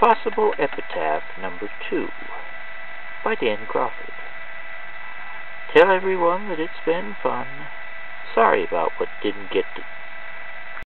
Possible Epitaph Number 2 by Dan Crawford. Tell everyone that it's been fun. Sorry about what didn't get to.